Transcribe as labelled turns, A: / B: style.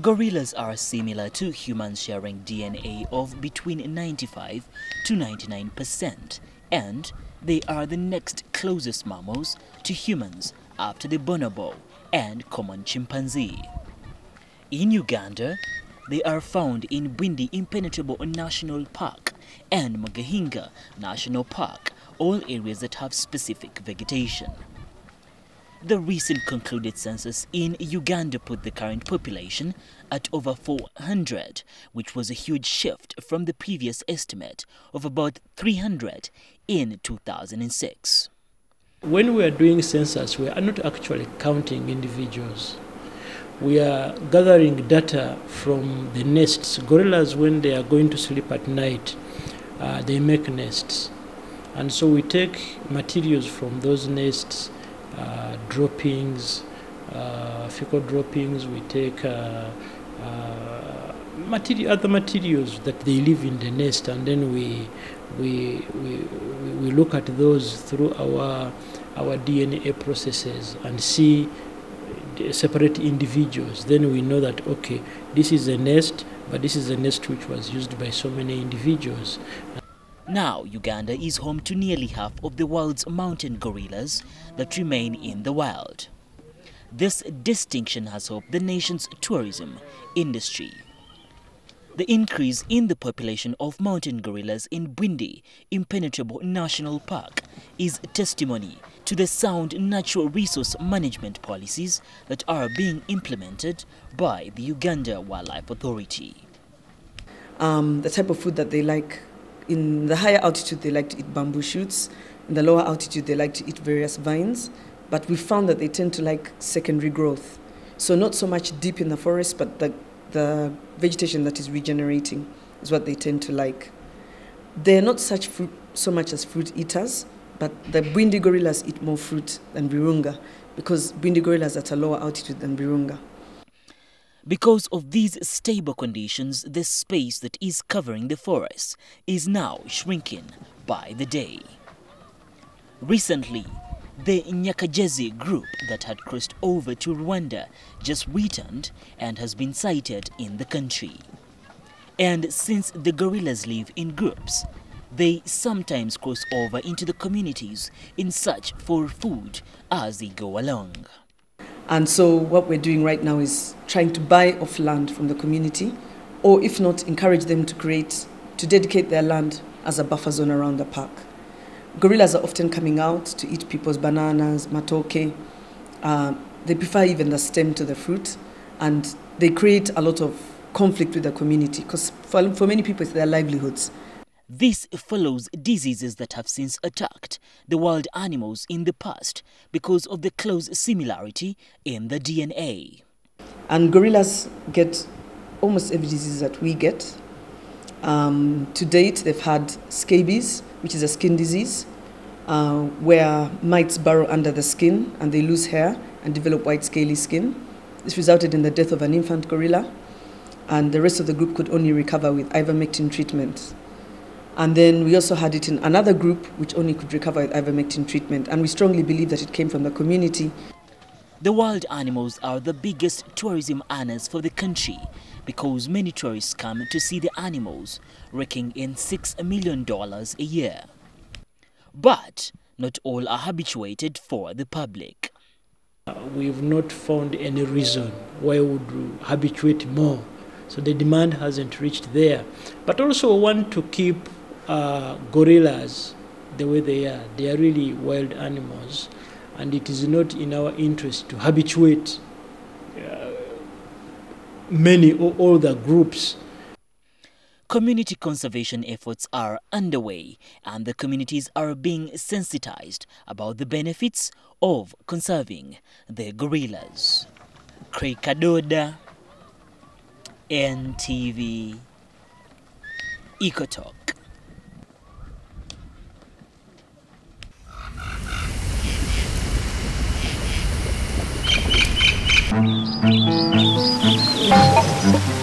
A: Gorillas are similar to humans sharing DNA of between 95 to 99% and they are the next closest mammals to humans after the bonobo and common chimpanzee. In Uganda, they are found in Bwindi Impenetrable National Park and Mgahinga National Park, all areas that have specific vegetation. The recent concluded census in Uganda put the current population at over 400, which was a huge shift from the previous estimate of about 300 in 2006.
B: When we are doing census, we are not actually counting individuals. We are gathering data from the nests. Gorillas, when they are going to sleep at night, uh, they make nests. And so we take materials from those nests uh, droppings, uh, fecal droppings. We take uh, uh, material, other materials that they leave in the nest, and then we we, we we look at those through our our DNA processes and see separate individuals. Then we know that okay, this is a nest, but this is a nest which was used by so many individuals.
A: Now, Uganda is home to nearly half of the world's mountain gorillas that remain in the wild. This distinction has helped the nation's tourism industry. The increase in the population of mountain gorillas in Bwindi Impenetrable National Park is testimony to the sound natural resource management policies that are being implemented by the Uganda Wildlife Authority.
C: Um, the type of food that they like in the higher altitude, they like to eat bamboo shoots. In the lower altitude, they like to eat various vines. But we found that they tend to like secondary growth. So not so much deep in the forest, but the, the vegetation that is regenerating is what they tend to like. They're not such fruit, so much as fruit eaters, but the Bwindi gorillas eat more fruit than Virunga because Bwindi gorillas are at a lower altitude than Virunga.
A: Because of these stable conditions, the space that is covering the forest is now shrinking by the day. Recently, the Nyakagezi group that had crossed over to Rwanda just returned and has been sighted in the country. And since the gorillas live in groups, they sometimes cross over into the communities in search for food as they go along.
C: And so what we're doing right now is trying to buy off land from the community, or if not, encourage them to create, to dedicate their land as a buffer zone around the park. Gorillas are often coming out to eat people's bananas, matoke. Uh, they prefer even the stem to the fruit, and they create a lot of conflict with the community because for, for many people it's their livelihoods.
A: This follows diseases that have since attacked the wild animals in the past because of the close similarity in the DNA.
C: And gorillas get almost every disease that we get. Um, to date, they've had scabies, which is a skin disease, uh, where mites burrow under the skin and they lose hair and develop white scaly skin. This resulted in the death of an infant gorilla, and the rest of the group could only recover with ivermectin treatment. And then we also had it in another group which only could recover with ivermectin treatment. And we strongly believe that it came from the community.
A: The wild animals are the biggest tourism earners for the country because many tourists come to see the animals, raking in $6 million a year. But not all are habituated for the public.
B: We've not found any reason why we would habituate more. So the demand hasn't reached there. But also we want to keep uh, gorillas the way they are. They are really wild animals, and it is not in our interest to habituate uh, many or all the groups.
A: Community conservation efforts are underway, and the communities are being sensitized about the benefits of conserving the gorillas. Craig Kadoda, NTV, EcoTalk. Thank you.